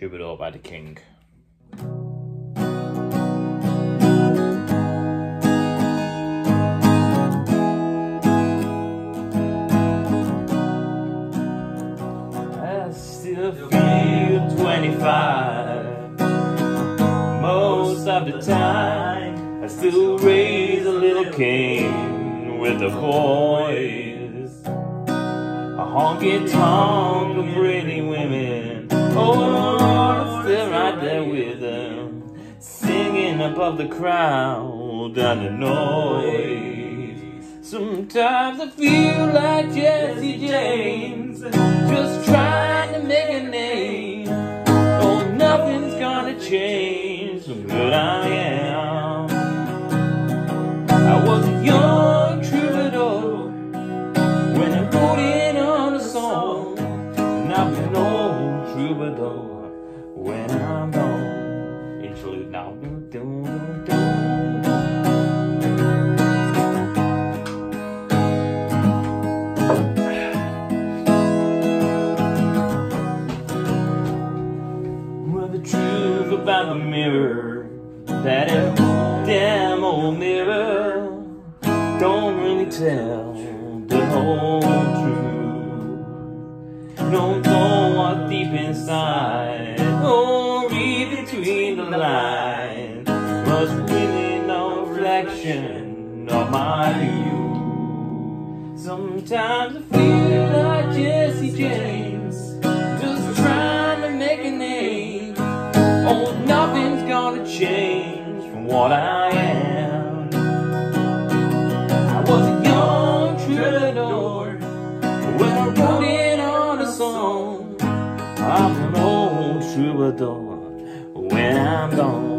Troubadour by the King. I still feel 25 Most of the time I still raise a little Cain with a voice, A honky tonk of pretty women. Oh, Above the crowd and the noise. Sometimes I feel like Jesse James Just trying to make a name. Oh, nothing's gonna change from good I am. I was a young troubadour When I wrote in on a song. And I'll be an old troubadour When I'm about the mirror, that damn old mirror, don't really tell the whole truth. Don't know what's deep inside, oh, read between the lines. Was really no reflection of my view. Sometimes I feel like Jesse James, gonna change from what I am. I was a young troubadour when I wrote it on a song. I'm an old troubadour when I'm gone.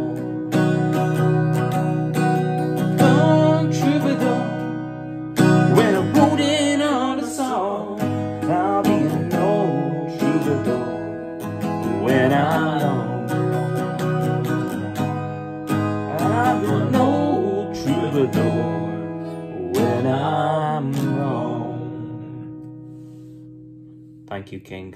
Troubadour. When I wrote it on a song, I'll be an old troubadour when I'm gone. When I'm gone. Thank you, King.